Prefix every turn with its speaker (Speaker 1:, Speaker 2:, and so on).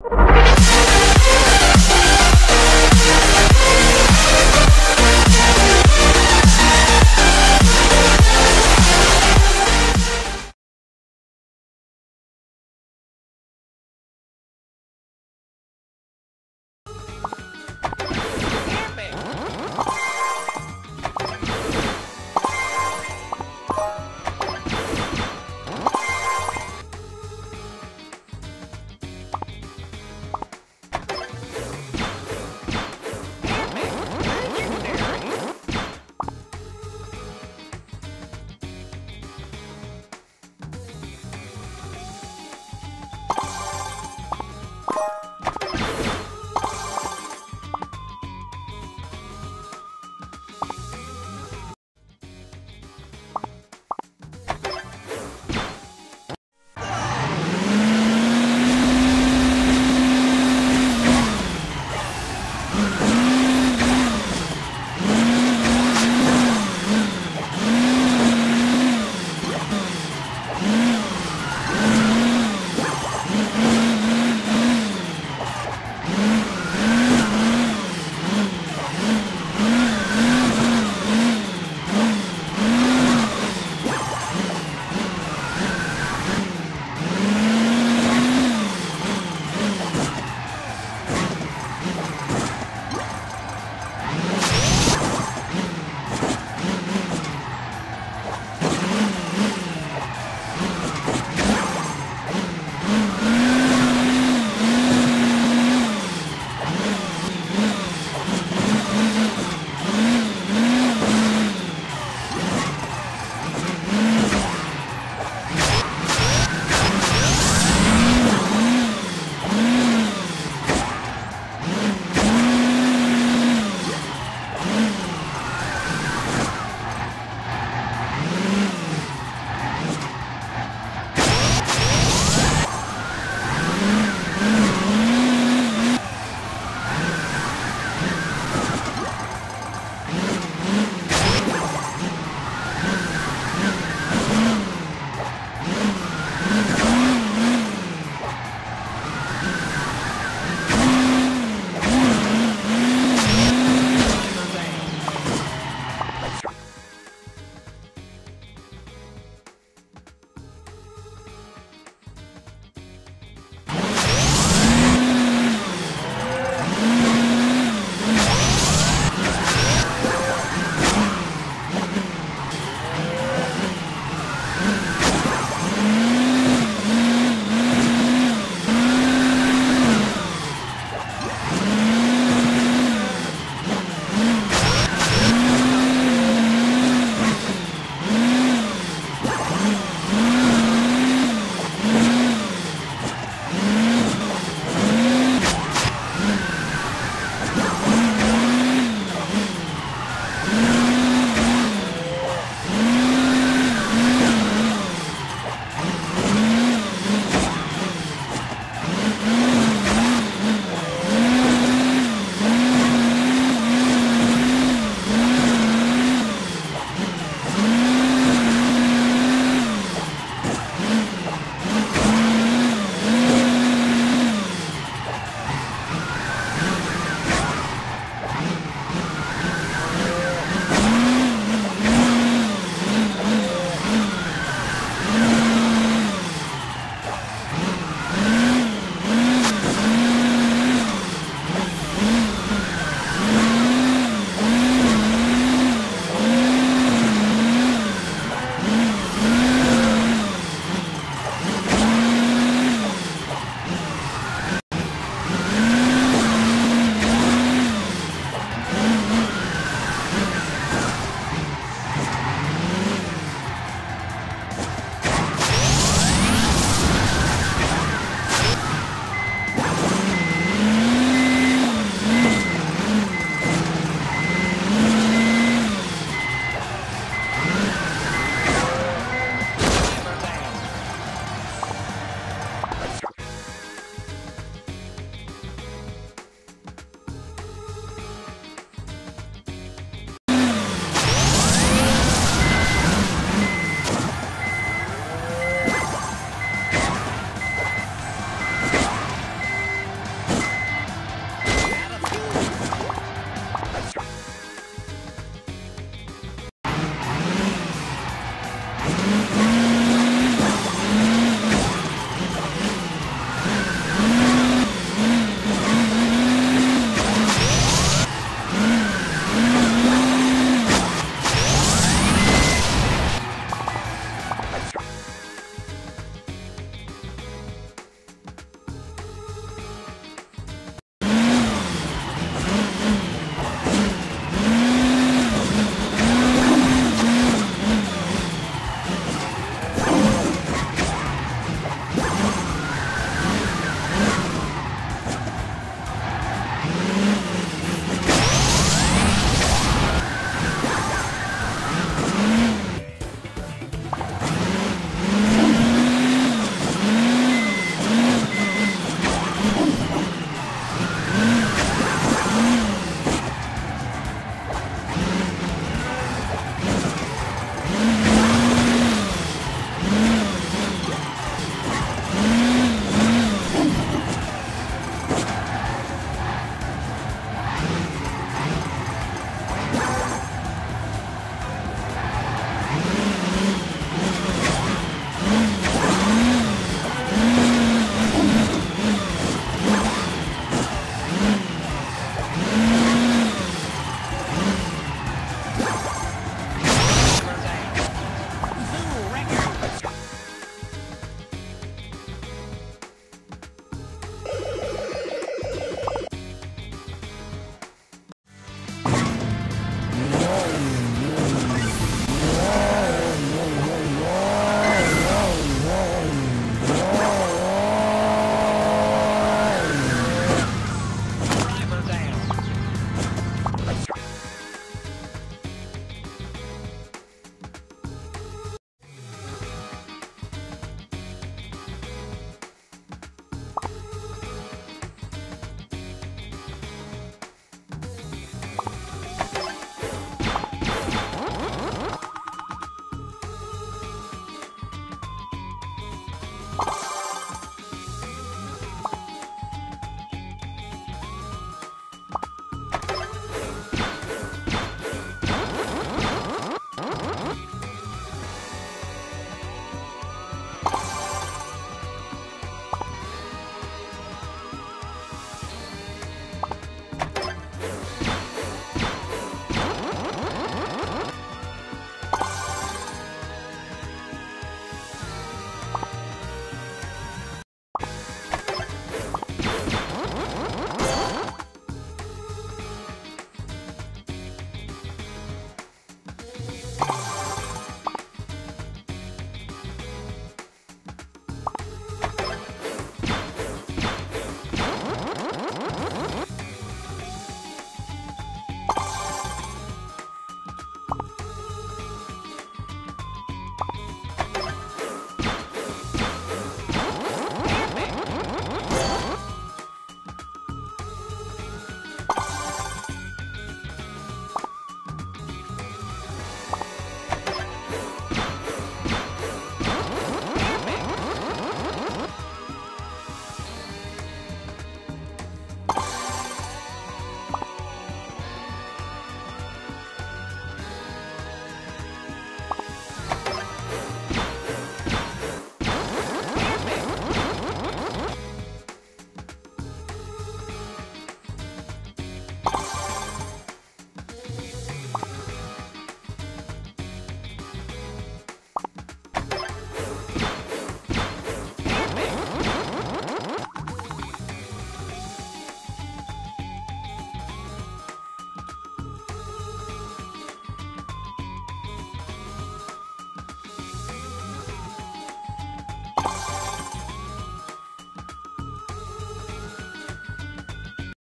Speaker 1: you